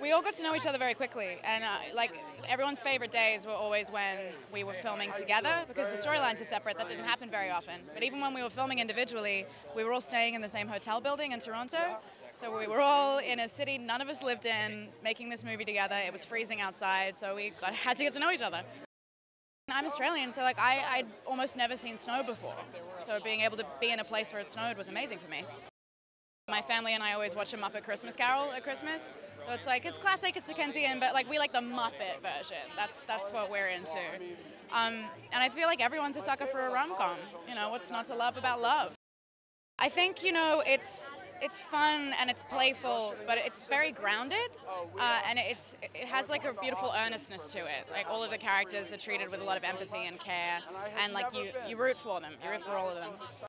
we all got to know each other very quickly, and uh, like everyone's favorite days were always when we were filming together because the storylines are separate. That didn't happen very often. But even when we were filming individually, we were all staying in the same hotel building in Toronto. So we were all in a city none of us lived in, making this movie together. It was freezing outside, so we got, had to get to know each other. I'm Australian, so like I, I'd almost never seen snow before. So being able to be in a place where it snowed was amazing for me. My family and I always watch a Muppet Christmas Carol at Christmas. So it's like it's classic, it's Dickensian, but like we like the Muppet version. That's that's what we're into. Um, and I feel like everyone's a sucker for a rom com. You know, what's not to love about love? I think you know it's it's fun and it's playful, but it's very grounded, uh, and it's it has like a beautiful earnestness to it. Like all of the characters are treated with a lot of empathy and care, and like you you root for them, you root for all of them.